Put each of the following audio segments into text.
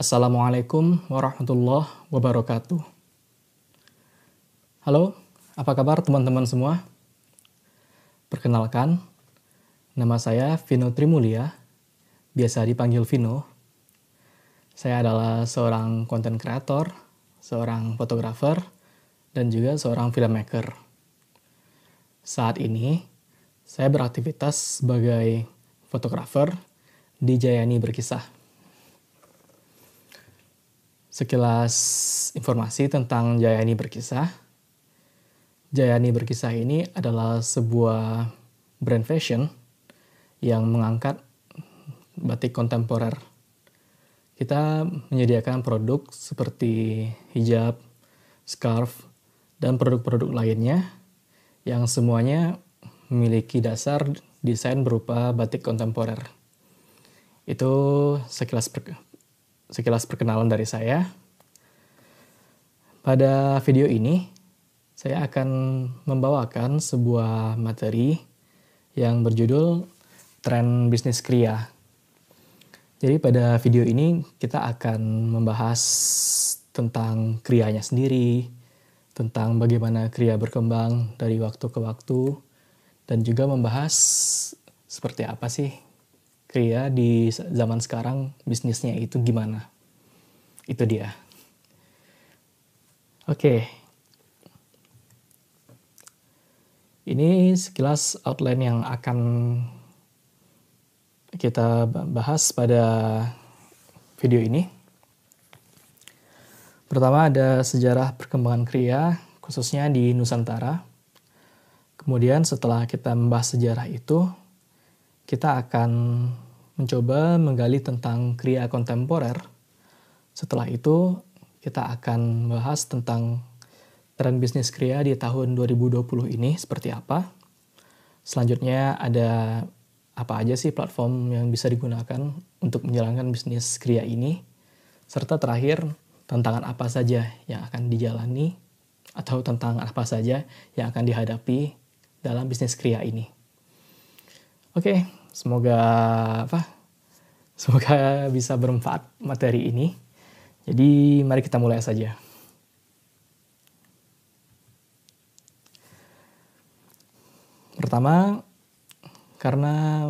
Assalamualaikum warahmatullahi wabarakatuh. Halo, apa kabar teman-teman semua? Perkenalkan, nama saya Vino Trimulia, biasa dipanggil Vino. Saya adalah seorang konten kreator, seorang fotografer, dan juga seorang filmmaker. Saat ini, saya beraktivitas sebagai fotografer di Jayani Berkisah. Sekilas informasi tentang Jayani Berkisah. Jayani Berkisah ini adalah sebuah brand fashion yang mengangkat batik kontemporer. Kita menyediakan produk seperti hijab, scarf, dan produk-produk lainnya yang semuanya memiliki dasar desain berupa batik kontemporer. Itu sekilas per, sekilas perkenalan dari saya. Pada video ini saya akan membawakan sebuah materi yang berjudul Tren Bisnis Kria. Jadi pada video ini kita akan membahas tentang krianya sendiri, tentang bagaimana kria berkembang dari waktu ke waktu, dan juga membahas seperti apa sih kria di zaman sekarang bisnisnya itu gimana. Itu dia. Oke. Ini sekilas outline yang akan kita bahas pada video ini. Pertama ada sejarah perkembangan kria, khususnya di Nusantara. Kemudian setelah kita membahas sejarah itu, kita akan mencoba menggali tentang kria kontemporer. Setelah itu, kita akan bahas tentang tren bisnis kria di tahun 2020 ini seperti apa. Selanjutnya ada apa aja sih platform yang bisa digunakan untuk menjalankan bisnis kria ini, serta terakhir tantangan apa saja yang akan dijalani atau tantangan apa saja yang akan dihadapi dalam bisnis kria ini. Oke, semoga apa? Semoga bisa bermanfaat materi ini. Jadi mari kita mulai saja. Pertama, karena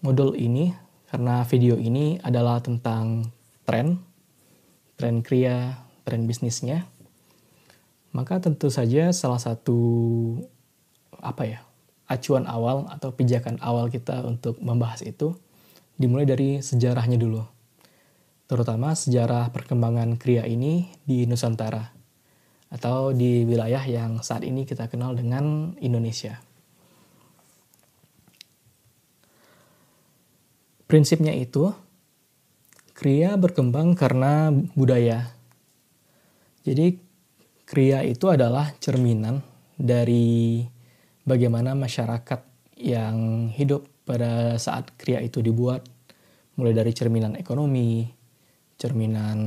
modul ini, karena video ini adalah tentang tren, tren kria, tren bisnisnya, maka tentu saja salah satu apa ya acuan awal atau pijakan awal kita untuk membahas itu dimulai dari sejarahnya dulu, terutama sejarah perkembangan kria ini di Nusantara atau di wilayah yang saat ini kita kenal dengan Indonesia. Prinsipnya itu, kriya berkembang karena budaya. Jadi, kriya itu adalah cerminan dari bagaimana masyarakat yang hidup pada saat kriya itu dibuat, mulai dari cerminan ekonomi, cerminan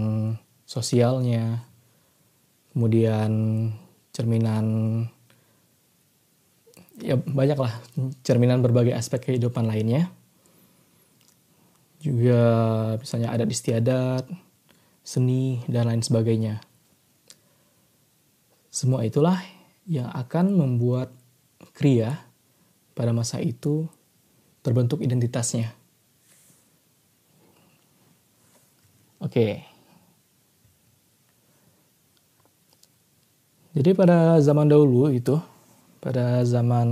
sosialnya, kemudian cerminan ya banyaklah cerminan berbagai aspek kehidupan lainnya juga misalnya adat istiadat, seni, dan lain sebagainya. Semua itulah yang akan membuat kria pada masa itu terbentuk identitasnya. Oke. Jadi pada zaman dahulu itu, pada zaman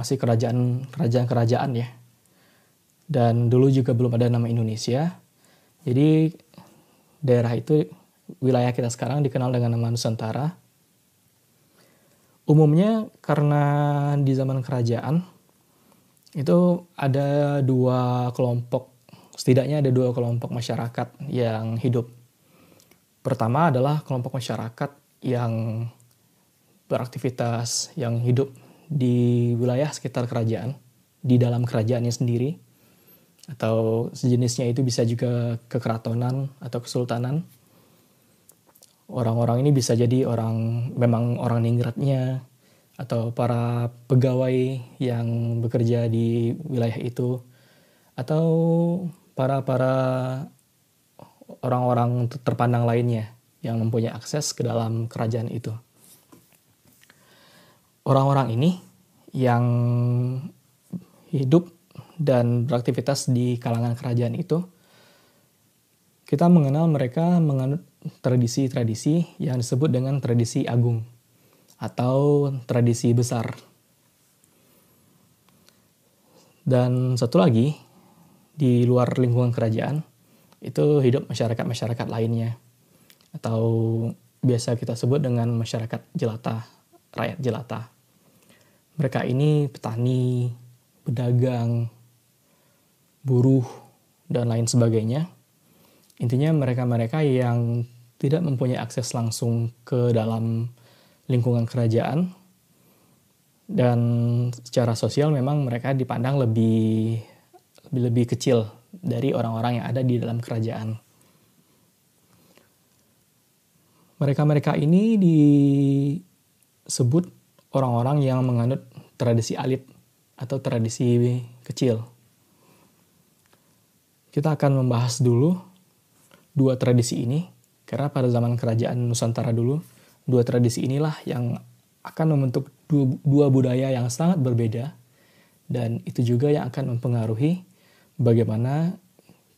masih kerajaan kerajaan-kerajaan ya, dan dulu juga belum ada nama Indonesia. Jadi daerah itu wilayah kita sekarang dikenal dengan nama Nusantara. Umumnya karena di zaman kerajaan itu ada dua kelompok, setidaknya ada dua kelompok masyarakat yang hidup. Pertama adalah kelompok masyarakat yang beraktivitas, yang hidup di wilayah sekitar kerajaan, di dalam kerajaannya sendiri atau sejenisnya itu bisa juga kekeratonan atau kesultanan. Orang-orang ini bisa jadi orang memang orang ningratnya atau para pegawai yang bekerja di wilayah itu atau para para orang-orang terpandang lainnya yang mempunyai akses ke dalam kerajaan itu. Orang-orang ini yang hidup dan beraktivitas di kalangan kerajaan itu, kita mengenal mereka menganut tradisi-tradisi yang disebut dengan tradisi agung atau tradisi besar. Dan satu lagi, di luar lingkungan kerajaan, itu hidup masyarakat-masyarakat lainnya. Atau biasa kita sebut dengan masyarakat jelata, rakyat jelata. Mereka ini petani, pedagang, buruh, dan lain sebagainya. Intinya mereka-mereka yang tidak mempunyai akses langsung ke dalam lingkungan kerajaan dan secara sosial memang mereka dipandang lebih lebih, kecil dari orang-orang yang ada di dalam kerajaan. Mereka-mereka ini disebut orang-orang yang menganut tradisi alit atau tradisi kecil. Kita akan membahas dulu dua tradisi ini, karena pada zaman kerajaan Nusantara dulu, dua tradisi inilah yang akan membentuk dua budaya yang sangat berbeda, dan itu juga yang akan mempengaruhi bagaimana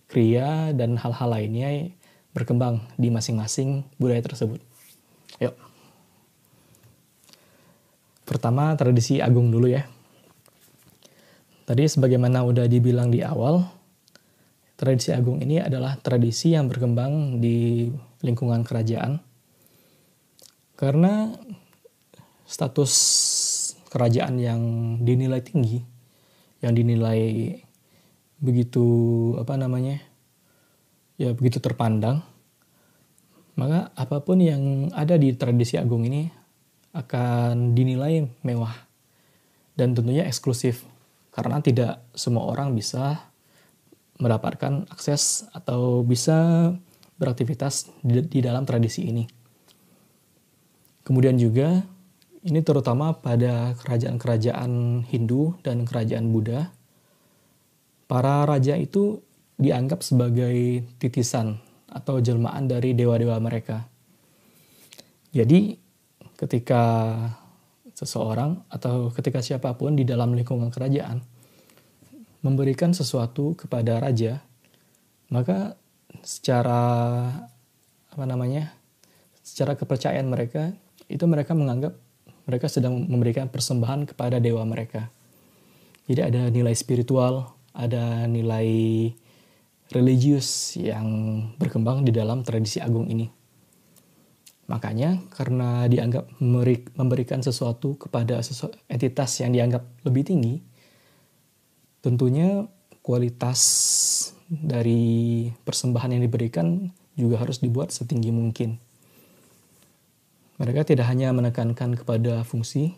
kriya dan hal-hal lainnya berkembang di masing-masing budaya tersebut. Yuk. Pertama, tradisi agung dulu ya. Tadi sebagaimana udah dibilang di awal, tradisi agung ini adalah tradisi yang berkembang di lingkungan kerajaan. Karena status kerajaan yang dinilai tinggi, yang dinilai begitu apa namanya ya begitu terpandang maka apa pun yang ada di tradisi agung ini akan dinilai mewah dan tentunya eksklusif karena tidak semua orang bisa mendapatkan akses atau bisa beraktivitas di, di dalam tradisi ini. Kemudian juga ini terutama pada kerajaan-kerajaan Hindu dan kerajaan Buddha para raja itu dianggap sebagai titisan atau jelmaan dari dewa-dewa mereka. Jadi ketika seseorang atau ketika siapa pun di dalam lingkungan kerajaan memberikan sesuatu kepada raja, maka secara apa namanya? secara kepercayaan mereka itu mereka menganggap mereka sedang memberikan persembahan kepada dewa mereka. Jadi ada nilai spiritual, ada nilai religius yang berkembang di dalam tradisi agung ini. Makanya karena dianggap memberikan sesuatu kepada entitas yang dianggap lebih tinggi, tentunya kualitas dari persembahan yang diberikan juga harus dibuat setinggi mungkin. Mereka tidak hanya menekankan kepada fungsi,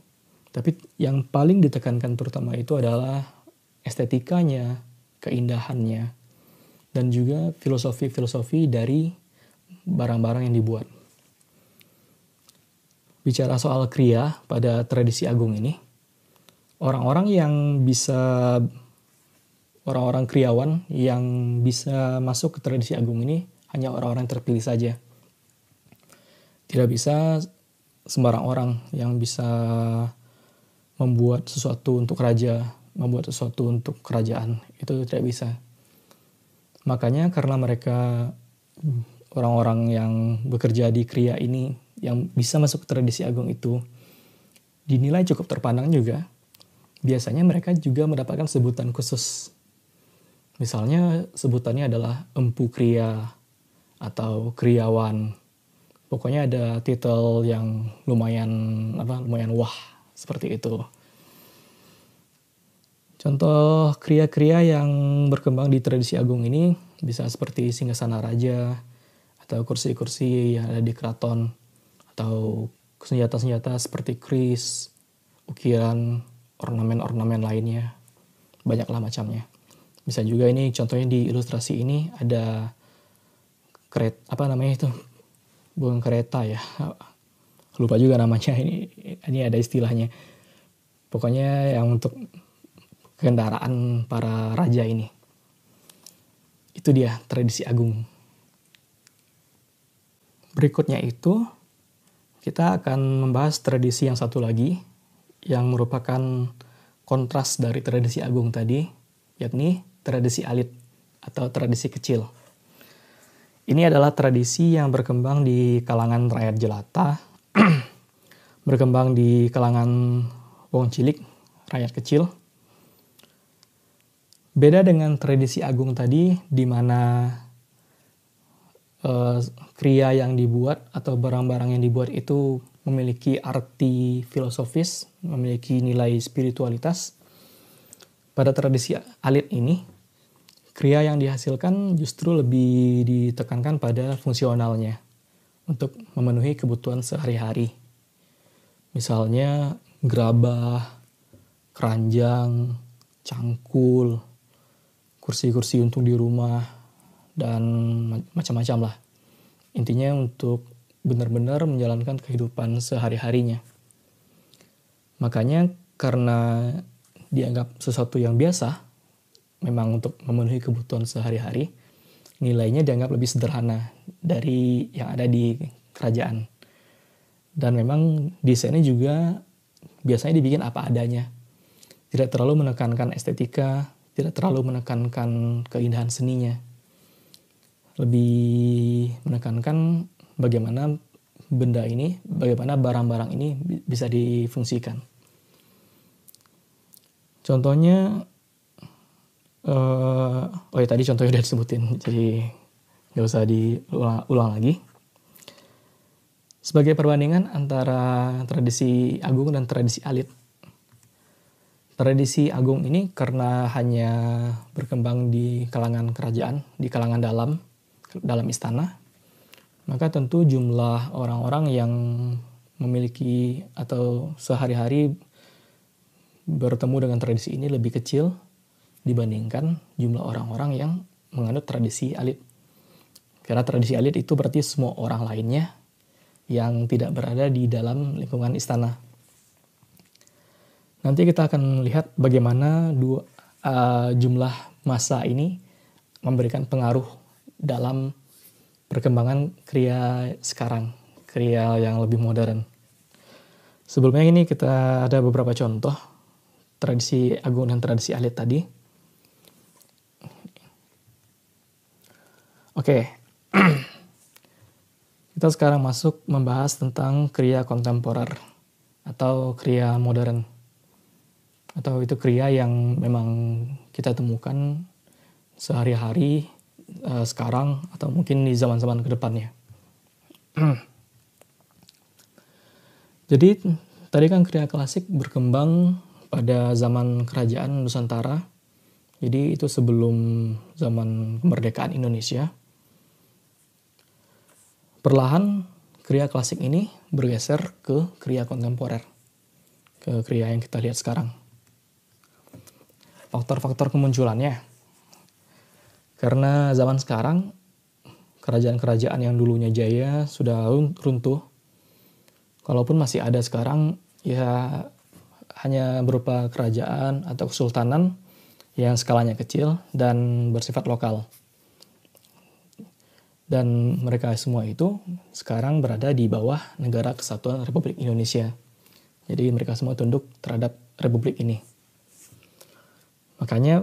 tapi yang paling ditekankan terutama itu adalah estetikanya, keindahannya, dan juga filosofi-filosofi dari barang-barang yang dibuat. Bicara soal kriya pada tradisi agung ini, orang-orang yang bisa orang-orang kriawan yang bisa masuk ke tradisi agung ini hanya orang-orang terpilih saja. Tidak bisa sembarang orang yang bisa membuat sesuatu untuk raja membuat sesuatu untuk kerajaan. Itu tidak bisa. Makanya karena mereka orang-orang yang bekerja di kriya ini yang bisa masuk ke tradisi agung itu dinilai cukup terpandang juga. Biasanya mereka juga mendapatkan sebutan khusus. Misalnya sebutannya adalah empu kriya atau kriawan pokoknya ada titel yang lumayan apa lumayan wah seperti itu Contoh kriya-kriya yang berkembang di tradisi agung ini bisa seperti singgasana raja atau kursi-kursi yang ada di keraton atau senjata-senjata seperti kris, ukiran, ornamen-ornamen lainnya. Banyaklah macamnya. Bisa juga ini contohnya di ilustrasi ini ada kereta apa namanya itu? Bukan kereta ya. Lupa juga namanya ini ini ada istilahnya. Pokoknya yang untuk kendaraan para raja ini. Itu dia tradisi agung. Berikutnya itu kita akan membahas tradisi yang satu lagi yang merupakan kontras dari tradisi agung tadi, yakni tradisi alit atau tradisi kecil. Ini adalah tradisi yang berkembang di kalangan rakyat jelata, berkembang di kalangan wong cilik, rakyat kecil. Beda dengan tradisi agung tadi, di mana uh, kria yang dibuat atau barang-barang yang dibuat itu memiliki arti filosofis, memiliki nilai spiritualitas. Pada tradisi alit ini, kria yang dihasilkan justru lebih ditekankan pada fungsionalnya untuk memenuhi kebutuhan sehari-hari. Misalnya gerabah, keranjang, cangkul, kursi-kursi untuk di rumah, dan macam-macam lah. Intinya untuk benar-benar menjalankan kehidupan sehari-harinya. Makanya karena dianggap sesuatu yang biasa, memang untuk memenuhi kebutuhan sehari-hari, nilainya dianggap lebih sederhana dari yang ada di kerajaan. Dan memang desainnya juga biasanya dibikin apa adanya. Tidak terlalu menekankan estetika, tidak terlalu menekankan keindahan seninya lebih menekankan bagaimana benda ini, bagaimana barang-barang ini bisa difungsikan. Contohnya, uh, oh ya tadi contohnya udah disebutin, jadi nggak usah diulang lagi. Sebagai perbandingan antara tradisi agung dan tradisi alit. Tradisi agung ini karena hanya berkembang di kalangan kerajaan, di kalangan dalam, dalam istana, maka tentu jumlah orang-orang yang memiliki atau sehari-hari bertemu dengan tradisi ini lebih kecil dibandingkan jumlah orang-orang yang menganut tradisi alit. Karena tradisi alit itu berarti semua orang lainnya yang tidak berada di dalam lingkungan istana. Nanti kita akan lihat bagaimana dua uh, jumlah masa ini memberikan pengaruh dalam perkembangan kriya sekarang, kriya yang lebih modern. Sebelumnya ini kita ada beberapa contoh tradisi agung dan tradisi alit tadi. Oke, kita sekarang masuk membahas tentang kriya kontemporer atau kriya modern. Atau itu kriya yang memang kita temukan sehari-hari uh, sekarang atau mungkin di zaman-zaman ke depannya. Jadi tadi kan kriya klasik berkembang pada zaman kerajaan Nusantara. Jadi itu sebelum zaman kemerdekaan Indonesia. Perlahan kriya klasik ini bergeser ke kriya kontemporer. Ke kriya yang kita lihat sekarang. Faktor-faktor kemunculannya karena zaman sekarang kerajaan-kerajaan yang dulunya jaya sudah runtuh. Kalaupun masih ada sekarang ya hanya berupa kerajaan atau kesultanan yang skalanya kecil dan bersifat lokal. Dan mereka semua itu sekarang berada di bawah negara kesatuan Republik Indonesia. Jadi mereka semua tunduk terhadap republik ini. Makanya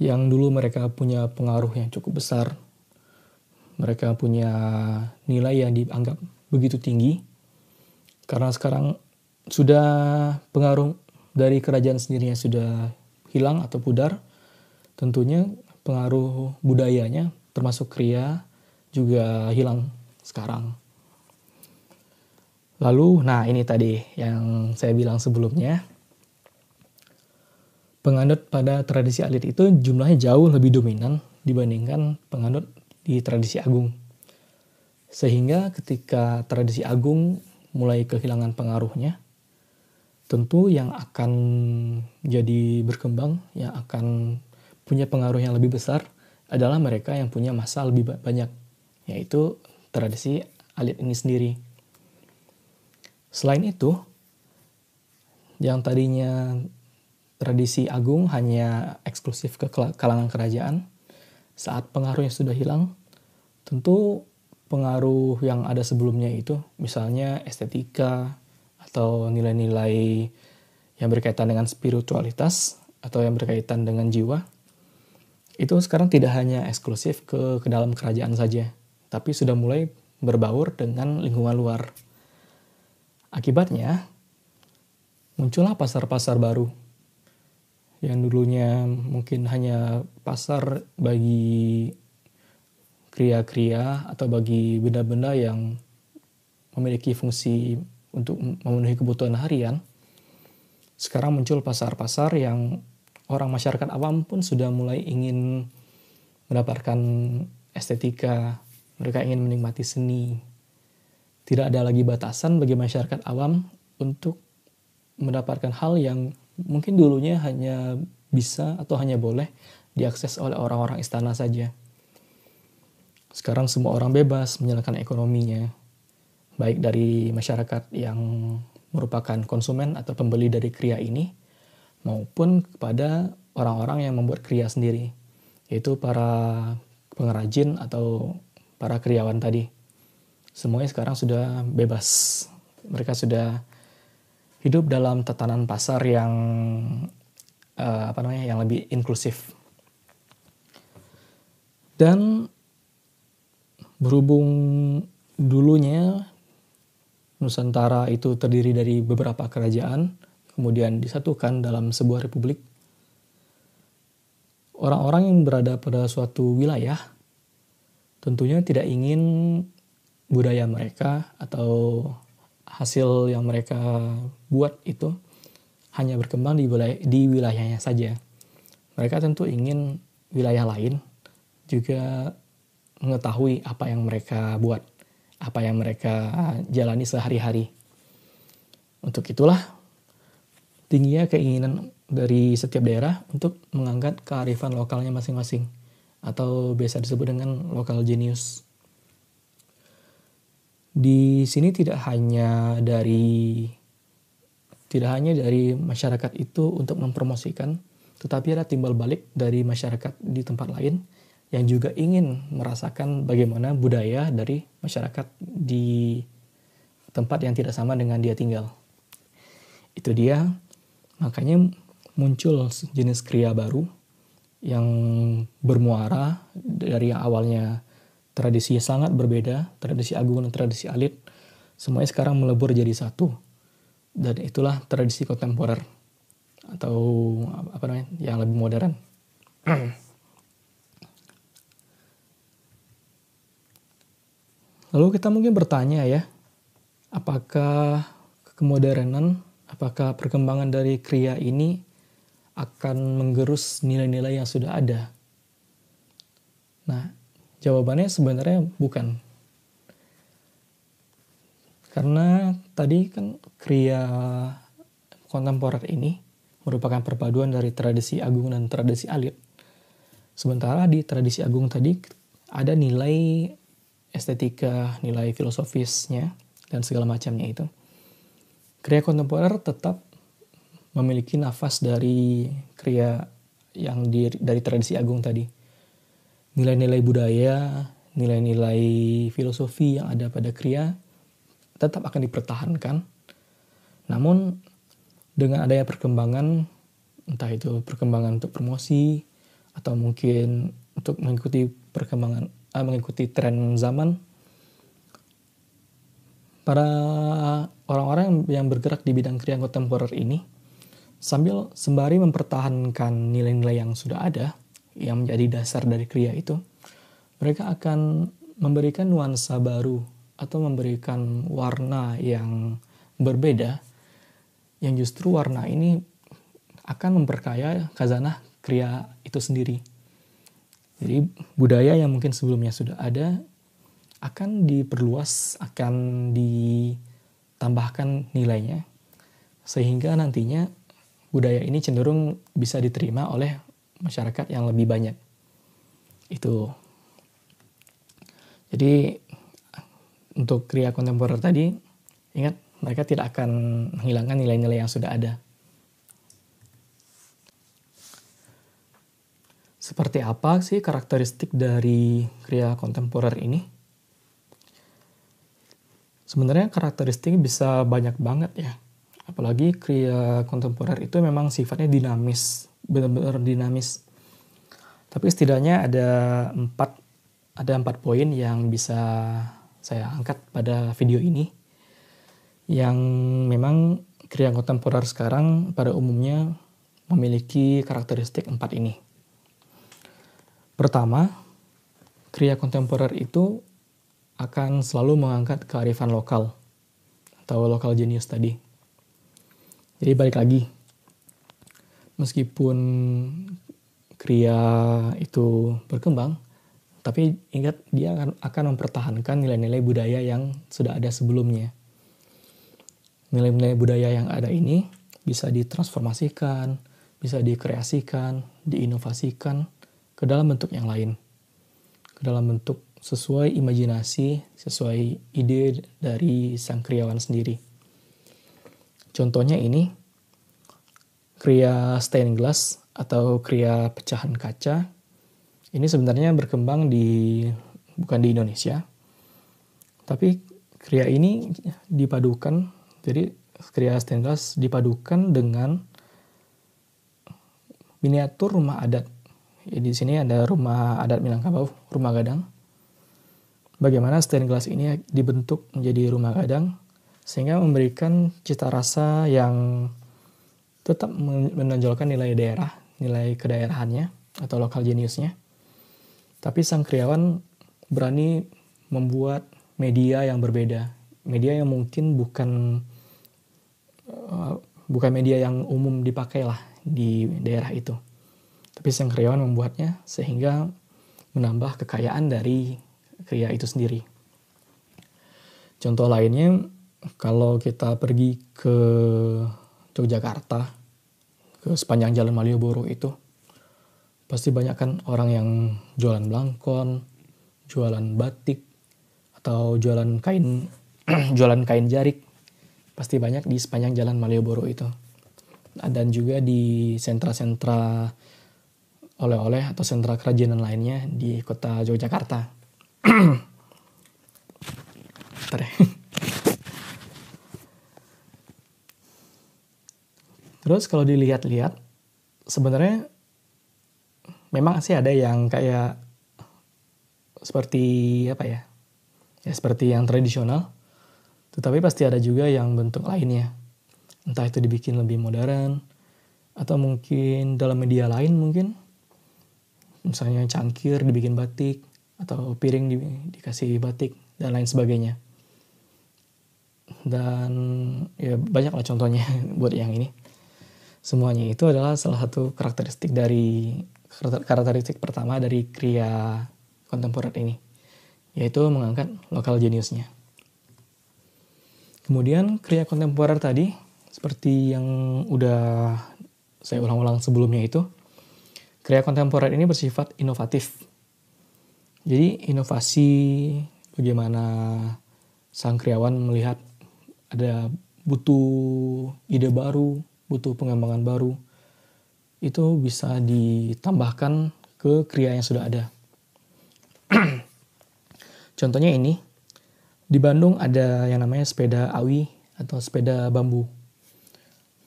yang dulu mereka punya pengaruh yang cukup besar, mereka punya nilai yang dianggap begitu tinggi, karena sekarang sudah pengaruh dari kerajaan sendirinya sudah hilang atau pudar, tentunya pengaruh budayanya termasuk kria juga hilang sekarang. Lalu, nah ini tadi yang saya bilang sebelumnya, penganut pada tradisi alit itu jumlahnya jauh lebih dominan dibandingkan penganut di tradisi agung. Sehingga ketika tradisi agung mulai kehilangan pengaruhnya, tentu yang akan jadi berkembang, yang akan punya pengaruh yang lebih besar adalah mereka yang punya masa lebih banyak, yaitu tradisi alit ini sendiri. Selain itu, yang tadinya tradisi agung hanya eksklusif ke kalangan kerajaan. Saat pengaruhnya sudah hilang, tentu pengaruh yang ada sebelumnya itu, misalnya estetika atau nilai-nilai yang berkaitan dengan spiritualitas atau yang berkaitan dengan jiwa, itu sekarang tidak hanya eksklusif ke, ke dalam kerajaan saja, tapi sudah mulai berbaur dengan lingkungan luar. Akibatnya, muncullah pasar-pasar baru yang dulunya mungkin hanya pasar bagi kria-kria atau bagi benda-benda yang memiliki fungsi untuk memenuhi kebutuhan harian, sekarang muncul pasar-pasar yang orang masyarakat awam pun sudah mulai ingin mendapatkan estetika, mereka ingin menikmati seni. Tidak ada lagi batasan bagi masyarakat awam untuk mendapatkan hal yang mungkin dulunya hanya bisa atau hanya boleh diakses oleh orang-orang istana saja. Sekarang semua orang bebas menjalankan ekonominya, baik dari masyarakat yang merupakan konsumen atau pembeli dari kria ini, maupun kepada orang-orang yang membuat kria sendiri, yaitu para pengrajin atau para kriawan tadi. Semuanya sekarang sudah bebas. Mereka sudah hidup dalam tatanan pasar yang uh, apa namanya yang lebih inklusif. Dan berhubung dulunya Nusantara itu terdiri dari beberapa kerajaan, kemudian disatukan dalam sebuah republik. Orang-orang yang berada pada suatu wilayah tentunya tidak ingin budaya mereka atau hasil yang mereka buat itu hanya berkembang di wilayah di wilayahnya saja. Mereka tentu ingin wilayah lain juga mengetahui apa yang mereka buat, apa yang mereka jalani sehari-hari. Untuk itulah tingginya keinginan dari setiap daerah untuk mengangkat kearifan lokalnya masing-masing atau biasa disebut dengan lokal genius. Di sini tidak hanya dari tidak hanya dari masyarakat itu untuk mempromosikan, tetapi ada timbal balik dari masyarakat di tempat lain yang juga ingin merasakan bagaimana budaya dari masyarakat di tempat yang tidak sama dengan dia tinggal. Itu dia, makanya muncul jenis kria baru yang bermuara dari yang awalnya tradisi sangat berbeda, tradisi agung dan tradisi alit, semuanya sekarang melebur jadi satu. Dan itulah tradisi kontemporer atau apa namanya yang lebih modern. Lalu kita mungkin bertanya ya, apakah kemodernan, apakah perkembangan dari kria ini akan menggerus nilai-nilai yang sudah ada? Nah, Jawabannya sebenarnya bukan. Karena tadi kan kriya kontemporer ini merupakan perpaduan dari tradisi agung dan tradisi alit. Sementara di tradisi agung tadi ada nilai estetika, nilai filosofisnya, dan segala macamnya itu. Kriya kontemporer tetap memiliki nafas dari kriya yang di, dari tradisi agung tadi nilai-nilai budaya, nilai-nilai filosofi yang ada pada kriya tetap akan dipertahankan. Namun dengan adanya perkembangan, entah itu perkembangan untuk promosi atau mungkin untuk mengikuti perkembangan, eh, mengikuti tren zaman, para orang-orang yang bergerak di bidang kriya kontemporer ini sambil sembari mempertahankan nilai-nilai yang sudah ada, yang menjadi dasar dari kriya itu, mereka akan memberikan nuansa baru atau memberikan warna yang berbeda yang justru warna ini akan memperkaya kazanah kriya itu sendiri. Jadi budaya yang mungkin sebelumnya sudah ada akan diperluas, akan ditambahkan nilainya sehingga nantinya budaya ini cenderung bisa diterima oleh masyarakat yang lebih banyak. Itu. Jadi untuk kriya kontemporer tadi, ingat mereka tidak akan menghilangkan nilai-nilai yang sudah ada. Seperti apa sih karakteristik dari kriya kontemporer ini? Sebenarnya karakteristik bisa banyak banget ya. Apalagi kriya kontemporer itu memang sifatnya dinamis, benar-benar dinamis. Tapi setidaknya ada empat ada empat poin yang bisa saya angkat pada video ini yang memang kriya kontemporer sekarang pada umumnya memiliki karakteristik empat ini. Pertama, kriya kontemporer itu akan selalu mengangkat kearifan lokal atau lokal genius tadi. Jadi balik lagi, meskipun kriya itu berkembang, tapi ingat dia akan, akan mempertahankan nilai-nilai budaya yang sudah ada sebelumnya. Nilai-nilai budaya yang ada ini bisa ditransformasikan, bisa dikreasikan, diinovasikan ke dalam bentuk yang lain. Ke dalam bentuk sesuai imajinasi, sesuai ide dari sang kriawan sendiri. Contohnya ini, kriya stained glass atau kriya pecahan kaca. Ini sebenarnya berkembang di bukan di Indonesia, tapi kriya ini dipadukan, jadi kriya stained glass dipadukan dengan miniatur rumah adat. Ya, di sini ada rumah adat Minangkabau, rumah gadang bagaimana stained glass ini dibentuk menjadi rumah gadang sehingga memberikan cita rasa yang tetap menonjolkan nilai daerah, nilai kedaerahannya atau lokal geniusnya. Tapi sang kriawan berani membuat media yang berbeda, media yang mungkin bukan uh, bukan media yang umum dipakai lah di daerah itu. Tapi sang kriawan membuatnya sehingga menambah kekayaan dari kriya itu sendiri. Contoh lainnya, kalau kita pergi ke Yogyakarta, ke sepanjang jalan Malioboro itu, pasti banyak kan orang yang jualan belangkon, jualan batik, atau jualan kain jualan kain jarik. Pasti banyak di sepanjang jalan Malioboro itu. Dan juga di sentra-sentra oleh-oleh atau sentra kerajinan lainnya di kota Yogyakarta. Bentar ya. Terus kalau dilihat-lihat, sebenarnya memang sih ada yang kayak seperti apa ya? Ya seperti yang tradisional. Tetapi pasti ada juga yang bentuk lainnya. Entah itu dibikin lebih modern atau mungkin dalam media lain mungkin. Misalnya cangkir dibikin batik atau piring di, dikasih batik dan lain sebagainya dan ya banyak lah contohnya buat yang ini semuanya itu adalah salah satu karakteristik dari karakteristik pertama dari kriya kontemporer ini yaitu mengangkat lokal jeniusnya. Kemudian kriya kontemporer tadi seperti yang udah saya ulang-ulang sebelumnya itu kriya kontemporer ini bersifat inovatif. Jadi inovasi bagaimana sang kriawan melihat ada butuh ide baru, butuh pengembangan baru, itu bisa ditambahkan ke kriya yang sudah ada. Contohnya ini, di Bandung ada yang namanya sepeda awi atau sepeda bambu.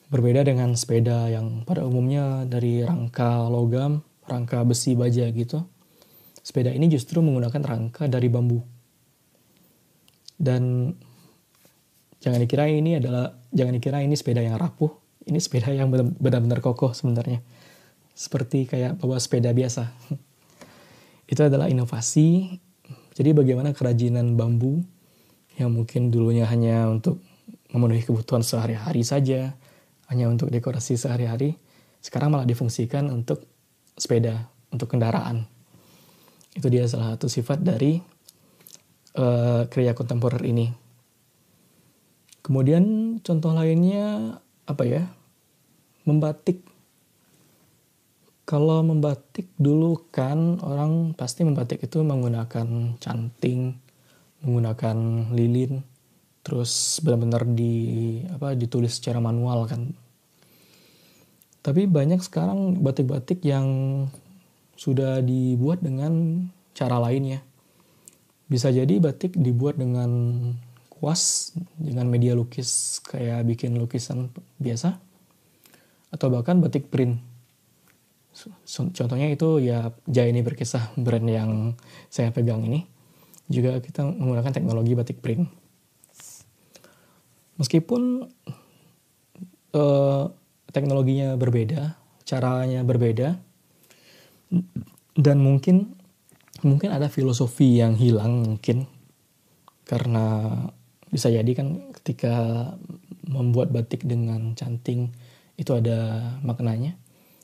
Berbeda dengan sepeda yang pada umumnya dari rangka logam, rangka besi baja gitu sepeda ini justru menggunakan rangka dari bambu. Dan jangan dikira ini adalah jangan dikira ini sepeda yang rapuh, ini sepeda yang benar-benar kokoh sebenarnya. Seperti kayak bawa sepeda biasa. Itu adalah inovasi. Jadi bagaimana kerajinan bambu yang mungkin dulunya hanya untuk memenuhi kebutuhan sehari-hari saja, hanya untuk dekorasi sehari-hari, sekarang malah difungsikan untuk sepeda, untuk kendaraan. Itu dia salah satu sifat dari uh, kriya kontemporer ini. Kemudian contoh lainnya apa ya? Membatik. Kalau membatik dulu kan orang pasti membatik itu menggunakan canting, menggunakan lilin, terus benar-benar di apa ditulis secara manual kan. Tapi banyak sekarang batik-batik yang sudah dibuat dengan cara lainnya. Bisa jadi batik dibuat dengan kuas dengan media lukis kayak bikin lukisan biasa atau bahkan batik print. Contohnya itu ya Jaya ini berkisah brand yang saya pegang ini. Juga kita menggunakan teknologi batik print. Meskipun uh, teknologinya berbeda, caranya berbeda, dan mungkin mungkin ada filosofi yang hilang mungkin karena bisa jadi kan ketika membuat batik dengan canting itu ada maknanya.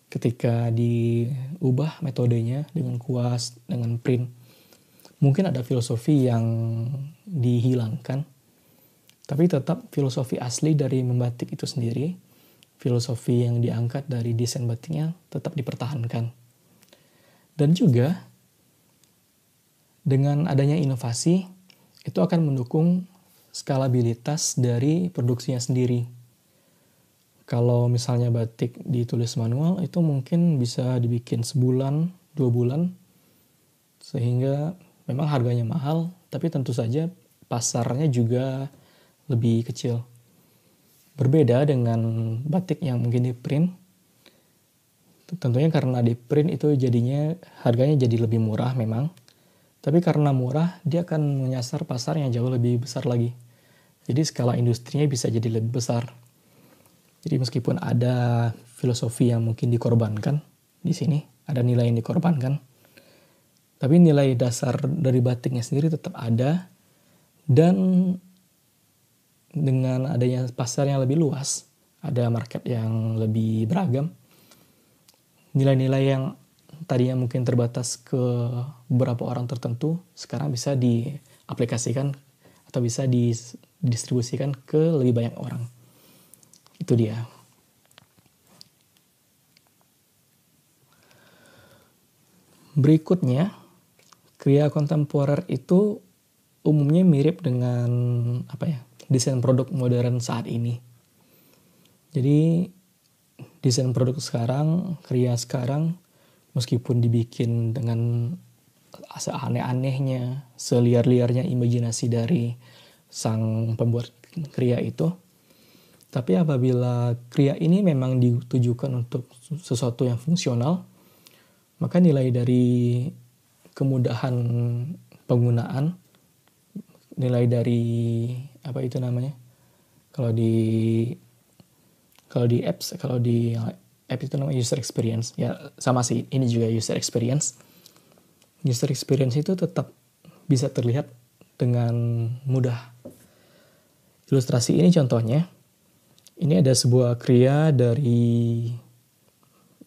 Ketika diubah metodenya dengan kuas dengan print mungkin ada filosofi yang dihilangkan. Tapi tetap filosofi asli dari membatik itu sendiri filosofi yang diangkat dari desain batiknya tetap dipertahankan. Dan juga dengan adanya inovasi itu akan mendukung skalabilitas dari produksinya sendiri kalau misalnya batik ditulis manual itu mungkin bisa dibikin sebulan, dua bulan, sehingga memang harganya mahal, tapi tentu saja pasarnya juga lebih kecil. Berbeda dengan batik yang mungkin di print, tentunya karena di print itu jadinya harganya jadi lebih murah memang, tapi karena murah dia akan menyasar pasar yang jauh lebih besar lagi. Jadi skala industrinya bisa jadi lebih besar. Jadi meskipun ada filosofi yang mungkin dikorbankan di sini, ada nilai yang dikorbankan, tapi nilai dasar dari batiknya sendiri tetap ada dan dengan adanya pasar yang lebih luas, ada market yang lebih beragam, nilai-nilai yang tadinya mungkin terbatas ke beberapa orang tertentu, sekarang bisa diaplikasikan atau bisa didistribusikan ke lebih banyak orang. Itu dia. Berikutnya, kriya kontemporer itu umumnya mirip dengan apa ya desain produk modern saat ini. Jadi desain produk sekarang, kriya sekarang, meskipun dibikin dengan seaneh-anehnya, seliar-liarnya imajinasi dari sang pembuat kriya itu, tapi apabila kriya ini memang ditujukan untuk sesuatu yang fungsional, maka nilai dari kemudahan penggunaan, nilai dari apa itu namanya? Kalau di kalau di apps, kalau di app itu namanya user experience. Ya sama sih, ini juga user experience. User experience itu tetap bisa terlihat dengan mudah. Ilustrasi ini contohnya ini ada sebuah kriya dari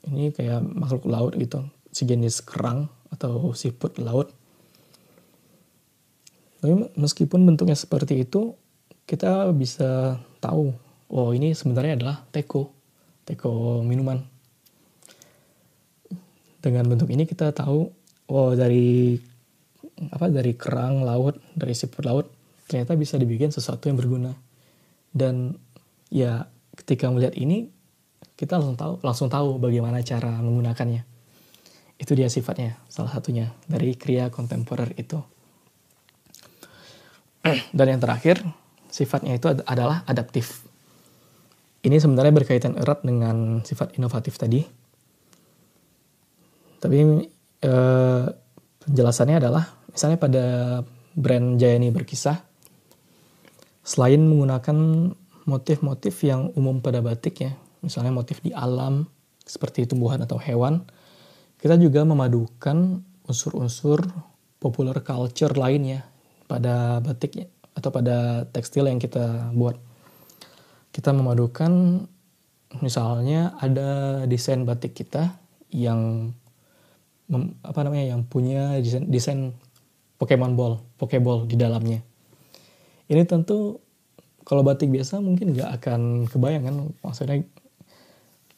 ini kayak makhluk laut gitu, sejenis kerang atau siput laut. Tapi meskipun bentuknya seperti itu, kita bisa tahu, oh ini sebenarnya adalah teko, teko minuman. Dengan bentuk ini kita tahu, oh dari apa dari kerang laut, dari siput laut, ternyata bisa dibikin sesuatu yang berguna. Dan ya ketika melihat ini kita langsung tahu langsung tahu bagaimana cara menggunakannya. Itu dia sifatnya salah satunya dari kriya kontemporer itu. Dan yang terakhir sifatnya itu adalah adaptif. Ini sebenarnya berkaitan erat dengan sifat inovatif tadi. Tapi eh, penjelasannya adalah misalnya pada brand Jayani berkisah selain menggunakan motif-motif yang umum pada batik ya, misalnya motif di alam seperti tumbuhan atau hewan, kita juga memadukan unsur-unsur popular culture lainnya pada batik atau pada tekstil yang kita buat. Kita memadukan misalnya ada desain batik kita yang mem, apa namanya yang punya desain desain Pokemon Ball, Pokeball di dalamnya. Ini tentu kalau batik biasa mungkin nggak akan kebayang kan? Maksudnya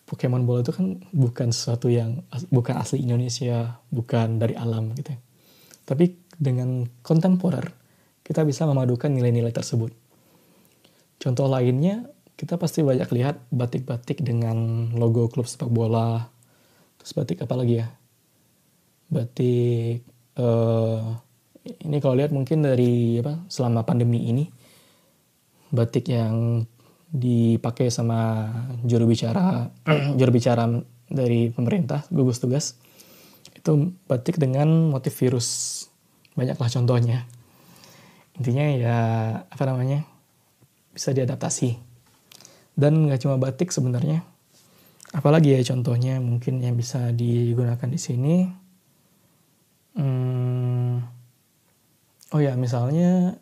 Pokemon bola itu kan bukan sesuatu yang bukan asli Indonesia bukan dari alam gitu ya. tapi dengan kontemporer kita bisa memadukan nilai-nilai tersebut. Contoh lainnya kita pasti banyak lihat batik-batik dengan logo klub sepak bola terus batik apa lagi ya? Batik uh, ini kalau lihat mungkin dari apa selama pandemi ini batik yang dipakai sama juru bicara juru bicara dari pemerintah gugus tugas itu batik dengan motif virus. Banyaklah contohnya. Intinya ya apa namanya bisa diadaptasi. Dan nggak cuma batik sebenarnya. Apalagi ya contohnya mungkin yang bisa digunakan di sini. Hmm, oh ya misalnya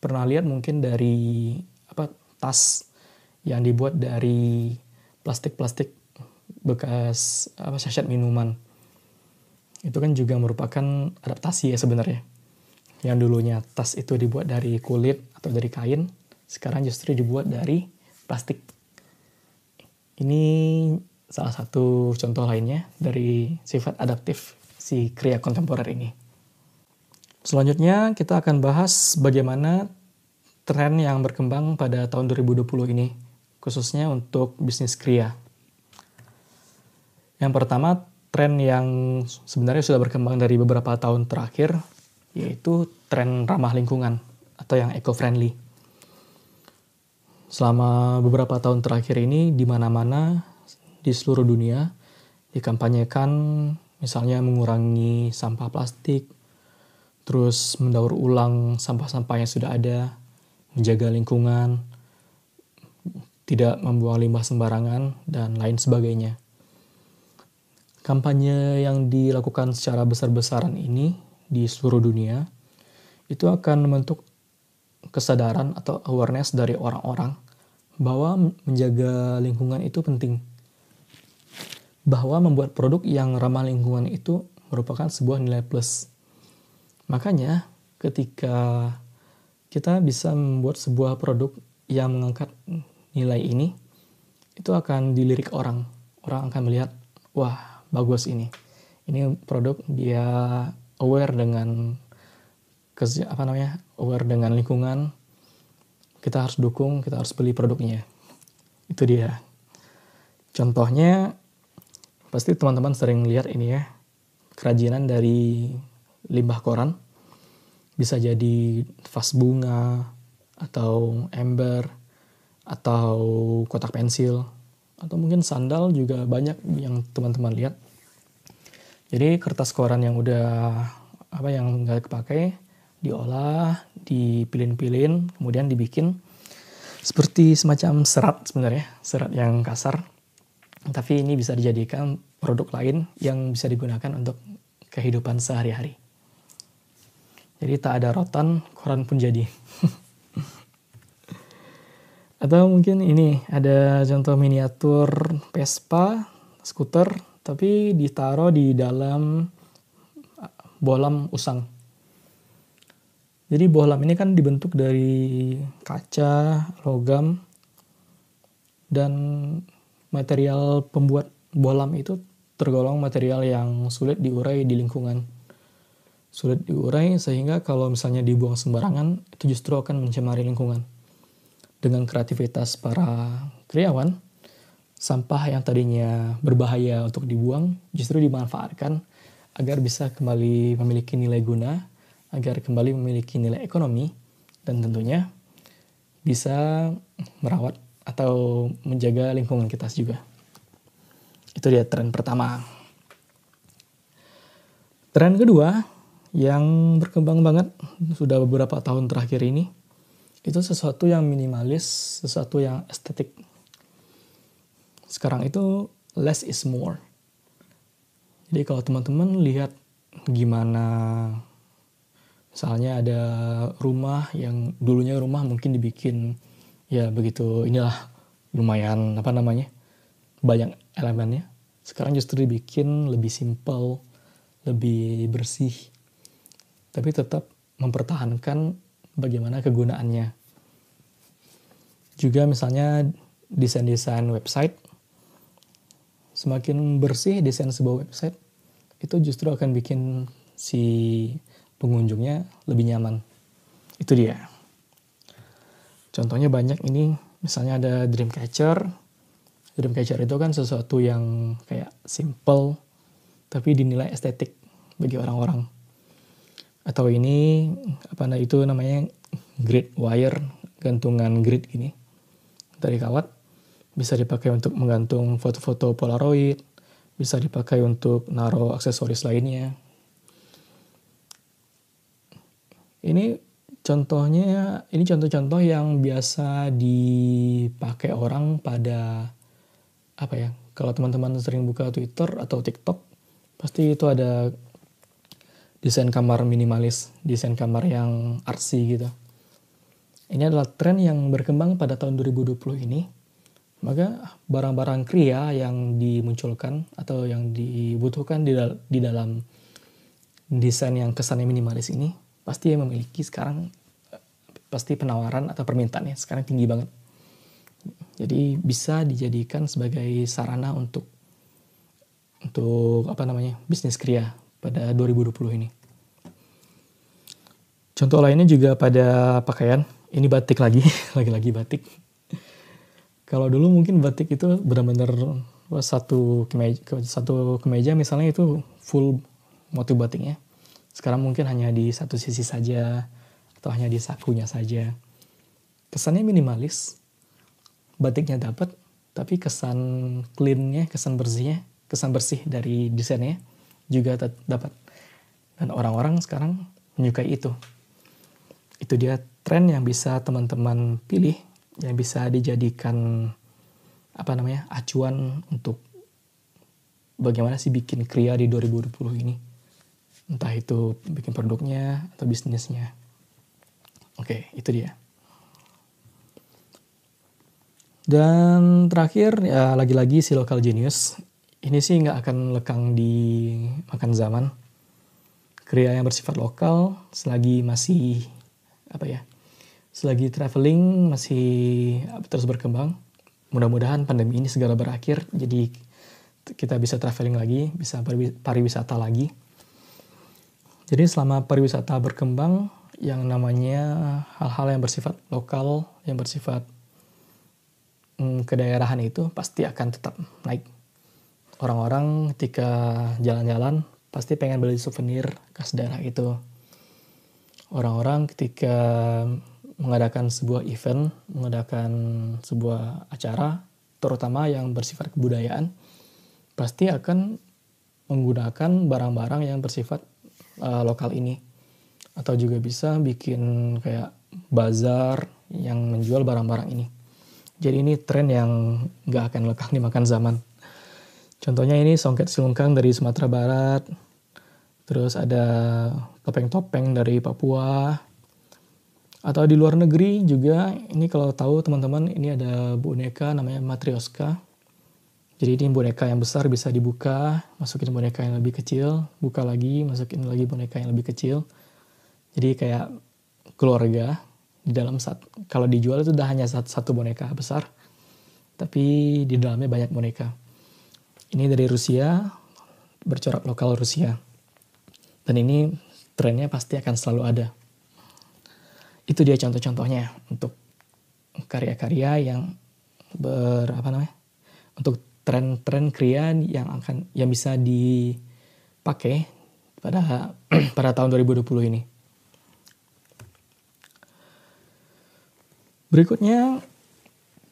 pernah lihat mungkin dari apa tas yang dibuat dari plastik-plastik bekas apa sachet minuman. Itu kan juga merupakan adaptasi ya sebenarnya. Yang dulunya tas itu dibuat dari kulit atau dari kain sekarang justru dibuat dari plastik. Ini salah satu contoh lainnya dari sifat adaptif si kriya kontemporer ini selanjutnya kita akan bahas bagaimana tren yang berkembang pada tahun 2020 ini khususnya untuk bisnis kriya yang pertama, tren yang sebenarnya sudah berkembang dari beberapa tahun terakhir, yaitu tren ramah lingkungan atau yang eco-friendly. Selama beberapa tahun terakhir ini, di mana-mana di seluruh dunia dikampanyekan misalnya mengurangi sampah plastik, terus mendaur ulang sampah-sampah yang sudah ada, menjaga lingkungan, tidak membuang limbah sembarangan, dan lain sebagainya kampanye yang dilakukan secara besar-besaran ini di seluruh dunia itu akan membentuk kesadaran atau awareness dari orang-orang bahwa menjaga lingkungan itu penting. Bahwa membuat produk yang ramah lingkungan itu merupakan sebuah nilai plus. Makanya ketika kita bisa membuat sebuah produk yang mengangkat nilai ini, itu akan dilirik orang. Orang akan melihat, wah bagus ini. Ini produk dia aware dengan apa namanya aware dengan lingkungan kita harus dukung kita harus beli produknya itu dia contohnya pasti teman-teman sering lihat ini ya kerajinan dari limbah koran bisa jadi vas bunga atau ember atau kotak pensil atau mungkin sandal juga banyak yang teman-teman lihat. Jadi kertas koran yang udah apa yang nggak kepakai diolah, dipilin-pilin, kemudian dibikin seperti semacam serat sebenarnya, serat yang kasar. Tapi ini bisa dijadikan produk lain yang bisa digunakan untuk kehidupan sehari-hari. Jadi tak ada rotan, koran pun jadi. Atau mungkin ini ada contoh miniatur Vespa, skuter, tapi ditaruh di dalam uh, bohlam usang. Jadi bohlam ini kan dibentuk dari kaca, logam, dan material pembuat bohlam itu tergolong material yang sulit diurai di lingkungan. Sulit diurai sehingga kalau misalnya dibuang sembarangan itu justru akan mencemari lingkungan dengan kreativitas para kriawan, sampah yang tadinya berbahaya untuk dibuang justru dimanfaatkan agar bisa kembali memiliki nilai guna, agar kembali memiliki nilai ekonomi, dan tentunya bisa merawat atau menjaga lingkungan kita juga. Itu dia tren pertama. Tren kedua yang berkembang banget sudah beberapa tahun terakhir ini itu sesuatu yang minimalis, sesuatu yang estetik. Sekarang itu less is more. Jadi kalau teman-teman lihat gimana misalnya ada rumah yang dulunya rumah mungkin dibikin ya begitu inilah lumayan apa namanya banyak elemennya sekarang justru dibikin lebih simple lebih bersih tapi tetap mempertahankan bagaimana kegunaannya. Juga misalnya desain-desain website, semakin bersih desain sebuah website, itu justru akan bikin si pengunjungnya lebih nyaman. Itu dia. Contohnya banyak ini, misalnya ada Dreamcatcher. Dreamcatcher itu kan sesuatu yang kayak simple, tapi dinilai estetik bagi orang-orang atau ini apa nah itu namanya grid wire gantungan grid gini dari kawat bisa dipakai untuk menggantung foto-foto polaroid bisa dipakai untuk naruh aksesoris lainnya. Ini contohnya ini contoh-contoh yang biasa dipakai orang pada apa ya kalau teman-teman sering buka Twitter atau TikTok pasti itu ada desain kamar minimalis desain kamar yang artsy gitu. Ini adalah tren yang berkembang pada tahun 2020 ini. Maka barang-barang kria yang dimunculkan atau yang dibutuhkan di, dal di dalam desain yang kesannya minimalis ini pasti memiliki sekarang pasti penawaran atau permintaannya sekarang tinggi banget. Jadi bisa dijadikan sebagai sarana untuk untuk apa namanya bisnis kria pada 2020 ini. Contoh lainnya juga pada pakaian. Ini batik lagi, lagi-lagi batik kalau dulu mungkin batik itu benar-benar satu kemeja, satu kemeja misalnya itu full motif batiknya. Sekarang mungkin hanya di satu sisi saja atau hanya di sakunya saja. Kesannya minimalis, batiknya dapat, tapi kesan cleannya, kesan bersihnya, kesan bersih dari desainnya juga dapat. Dan orang-orang sekarang menyukai itu. Itu dia tren yang bisa teman-teman pilih yang bisa dijadikan apa namanya acuan untuk bagaimana sih bikin kria di 2020 ini entah itu bikin produknya atau bisnisnya oke itu dia dan terakhir ya lagi-lagi si local genius ini sih nggak akan lekang di makan zaman kria yang bersifat lokal selagi masih apa ya selagi traveling masih terus berkembang. Mudah-mudahan pandemi ini segera berakhir, jadi kita bisa traveling lagi, bisa pariwisata lagi. Jadi selama pariwisata berkembang, yang namanya hal-hal yang bersifat lokal, yang bersifat hmm, kedaerahan itu pasti akan tetap naik. Orang-orang ketika jalan-jalan pasti pengen beli souvenir khas daerah itu. Orang-orang ketika mengadakan sebuah event, mengadakan sebuah acara, terutama yang bersifat kebudayaan, pasti akan menggunakan barang-barang yang bersifat uh, lokal ini. Atau juga bisa bikin kayak bazar yang menjual barang-barang ini. Jadi ini tren yang nggak akan lekang dimakan zaman. Contohnya ini songket silungkang dari Sumatera Barat, terus ada topeng-topeng dari Papua, atau di luar negeri juga, ini kalau tahu teman-teman, ini ada boneka namanya Matryoshka. Jadi ini boneka yang besar bisa dibuka, masukin boneka yang lebih kecil, buka lagi, masukin lagi boneka yang lebih kecil. Jadi kayak keluarga di dalam saat kalau dijual itu udah hanya satu boneka besar, tapi di dalamnya banyak boneka. Ini dari Rusia, bercorak lokal Rusia. Dan ini trennya pasti akan selalu ada itu dia contoh-contohnya untuk karya-karya yang ber apa namanya untuk tren-tren kria yang akan yang bisa dipakai pada pada tahun 2020 ini. Berikutnya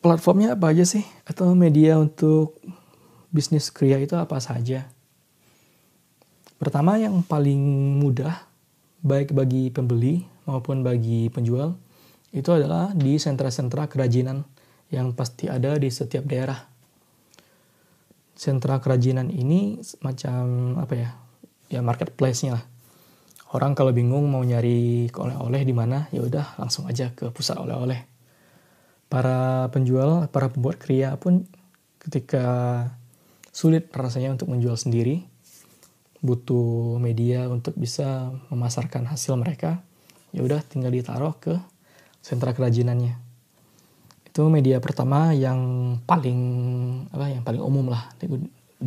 platformnya apa aja sih atau media untuk bisnis kria itu apa saja? Pertama yang paling mudah baik bagi pembeli maupun bagi penjual itu adalah di sentra-sentra kerajinan yang pasti ada di setiap daerah. Sentra kerajinan ini macam apa ya? Ya marketplace-nya lah. Orang kalau bingung mau nyari oleh-oleh di mana, ya udah langsung aja ke pusat oleh-oleh. Para penjual, para pembuat kria pun ketika sulit rasanya untuk menjual sendiri, butuh media untuk bisa memasarkan hasil mereka, ya udah tinggal ditaruh ke sentra kerajinannya. Itu media pertama yang paling apa yang paling umum lah di,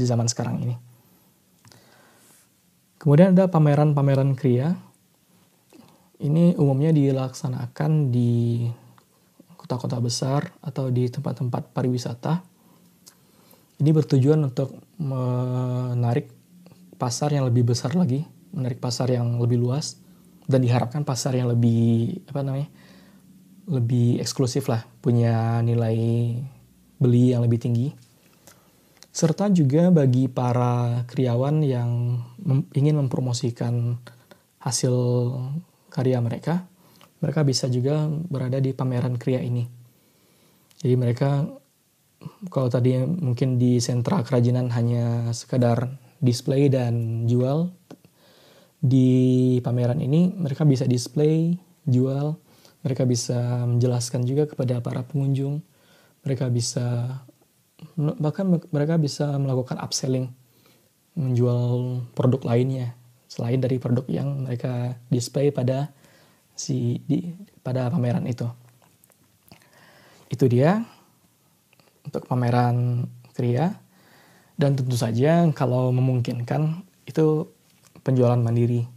zaman sekarang ini. Kemudian ada pameran-pameran kria ini umumnya dilaksanakan di kota-kota besar atau di tempat-tempat pariwisata ini bertujuan untuk menarik pasar yang lebih besar lagi menarik pasar yang lebih luas dan diharapkan pasar yang lebih apa namanya lebih eksklusif lah, punya nilai beli yang lebih tinggi. Serta juga bagi para kriawan yang mem ingin mempromosikan hasil karya mereka, mereka bisa juga berada di pameran kriya ini. Jadi mereka kalau tadi mungkin di sentra kerajinan hanya sekadar display dan jual, di pameran ini mereka bisa display, jual, mereka bisa menjelaskan juga kepada para pengunjung, mereka bisa bahkan mereka bisa melakukan upselling, menjual produk lainnya selain dari produk yang mereka display pada si di pada pameran itu. Itu dia untuk pameran kria dan tentu saja kalau memungkinkan itu penjualan mandiri.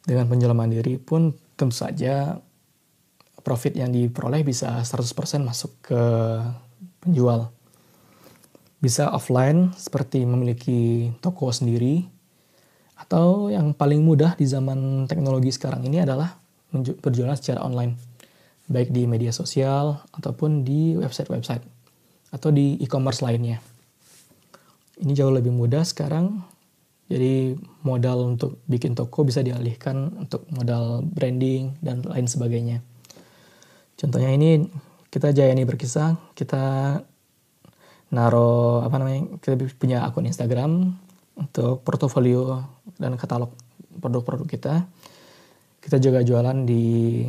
Dengan penjualan mandiri pun tentu saja profit yang diperoleh bisa 100% masuk ke penjual. Bisa offline seperti memiliki toko sendiri atau yang paling mudah di zaman teknologi sekarang ini adalah berjualan secara online. Baik di media sosial ataupun di website-website atau di e-commerce lainnya. Ini jauh lebih mudah sekarang. Jadi modal untuk bikin toko bisa dialihkan untuk modal branding dan lain sebagainya. Contohnya ini kita jaya nih berkisah, kita naro apa namanya kita punya akun Instagram untuk portofolio dan katalog produk-produk kita. Kita juga jualan di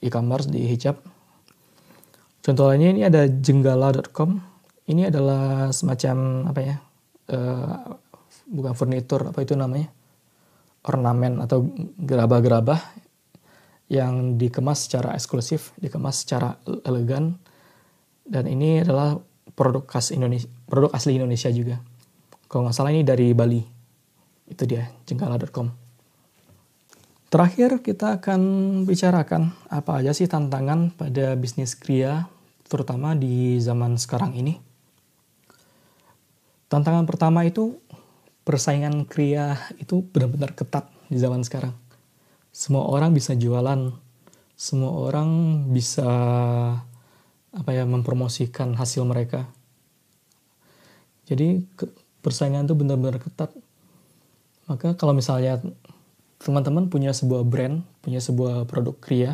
e-commerce di hijab. Contohnya ini ada jenggala.com. Ini adalah semacam apa ya? uh, bukan furnitur apa itu namanya ornamen atau gerabah-gerabah yang dikemas secara eksklusif, dikemas secara elegan dan ini adalah produk khas Indonesia, produk asli Indonesia juga. Kalau nggak salah ini dari Bali. Itu dia, jenggala.com. Terakhir kita akan bicarakan apa aja sih tantangan pada bisnis kria, terutama di zaman sekarang ini. Tantangan pertama itu persaingan kria itu benar-benar ketat di zaman sekarang. Semua orang bisa jualan, semua orang bisa apa ya mempromosikan hasil mereka. Jadi persaingan itu benar-benar ketat. Maka kalau misalnya teman-teman punya sebuah brand, punya sebuah produk kria,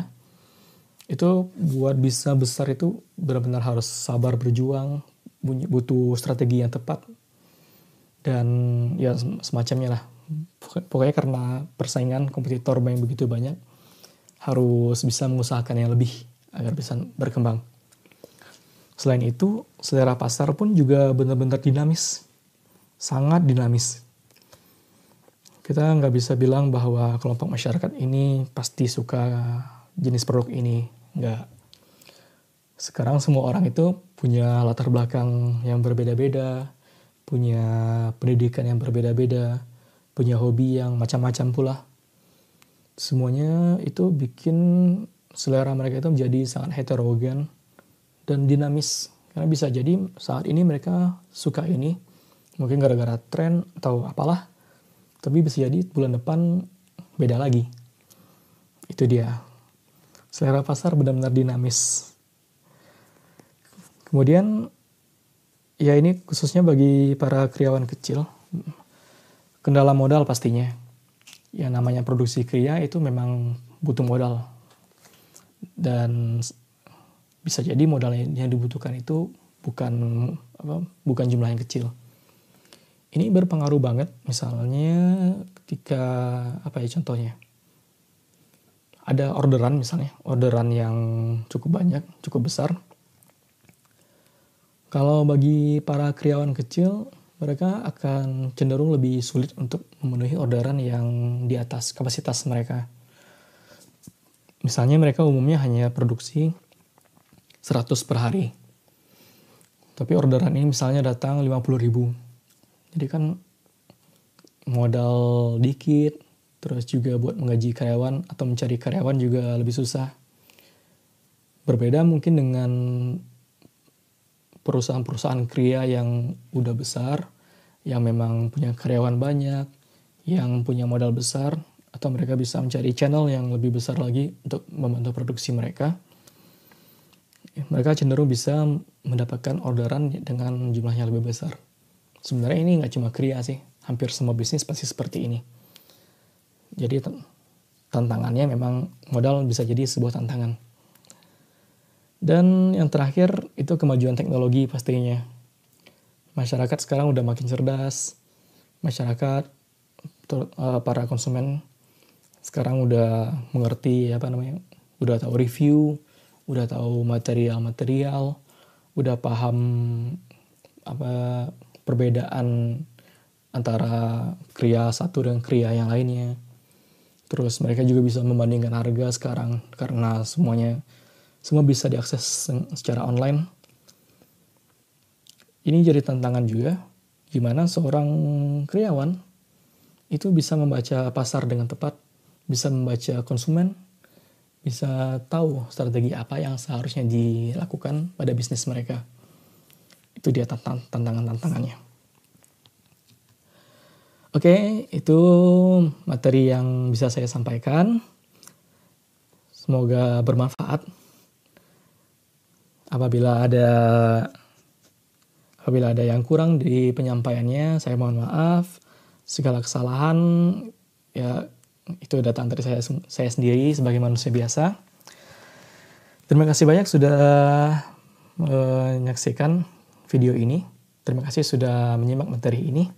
itu buat bisa besar itu benar-benar harus sabar berjuang, butuh strategi yang tepat, dan ya semacamnya lah. Pokoknya karena persaingan kompetitor yang begitu banyak harus bisa mengusahakan yang lebih agar bisa berkembang. Selain itu selera pasar pun juga benar-benar dinamis sangat dinamis kita nggak bisa bilang bahwa kelompok masyarakat ini pasti suka jenis produk ini nggak sekarang semua orang itu punya latar belakang yang berbeda-beda punya pendidikan yang berbeda-beda, punya hobi yang macam-macam pula. Semuanya itu bikin selera mereka itu menjadi sangat heterogen dan dinamis. Karena bisa jadi saat ini mereka suka ini, mungkin gara-gara tren atau apalah. Tapi bisa jadi bulan depan beda lagi. Itu dia. Selera pasar benar-benar dinamis. Kemudian Ya ini khususnya bagi para kriawan kecil. Kendala modal pastinya. Ya namanya produksi kria itu memang butuh modal. Dan bisa jadi modal yang dibutuhkan itu bukan apa, bukan jumlah yang kecil. Ini berpengaruh banget misalnya ketika apa ya contohnya. Ada orderan misalnya, orderan yang cukup banyak, cukup besar kalau bagi para kriawan kecil, mereka akan cenderung lebih sulit untuk memenuhi orderan yang di atas kapasitas mereka. Misalnya mereka umumnya hanya produksi 100 per hari. Tapi orderan ini misalnya datang 50 ribu. Jadi kan modal dikit, terus juga buat menggaji karyawan atau mencari karyawan juga lebih susah. Berbeda mungkin dengan perusahaan-perusahaan kria yang udah besar, yang memang punya karyawan banyak, yang punya modal besar, atau mereka bisa mencari channel yang lebih besar lagi untuk membantu produksi mereka. mereka cenderung bisa mendapatkan orderan dengan jumlahnya lebih besar. Sebenarnya ini nggak cuma Kria sih, hampir semua bisnis pasti seperti ini. Jadi tantangannya memang modal bisa jadi sebuah tantangan. Dan yang terakhir itu kemajuan teknologi pastinya. Masyarakat sekarang udah makin cerdas. Masyarakat eh, para konsumen sekarang udah mengerti apa namanya, udah tahu review, udah tahu material-material, udah paham apa perbedaan antara kria satu dan kria yang lainnya. Terus mereka juga bisa membandingkan harga sekarang karena semuanya semua bisa diakses secara online. Ini jadi tantangan juga gimana seorang kriawan itu bisa membaca pasar dengan tepat, bisa membaca konsumen, bisa tahu strategi apa yang seharusnya dilakukan pada bisnis mereka. Itu dia tantangan-tantangannya. Oke, itu materi yang bisa saya sampaikan. Semoga bermanfaat. Apabila ada apabila ada yang kurang di penyampaiannya, saya mohon maaf. Segala kesalahan ya itu datang dari saya saya sendiri sebagai manusia biasa. Terima kasih banyak sudah menyaksikan video ini. Terima kasih sudah menyimak materi ini.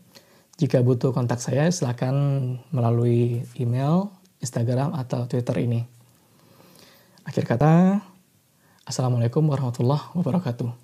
Jika butuh kontak saya, silakan melalui email, Instagram, atau Twitter ini. Akhir kata, Assalamualaikum warahmatullahi wabarakatuh.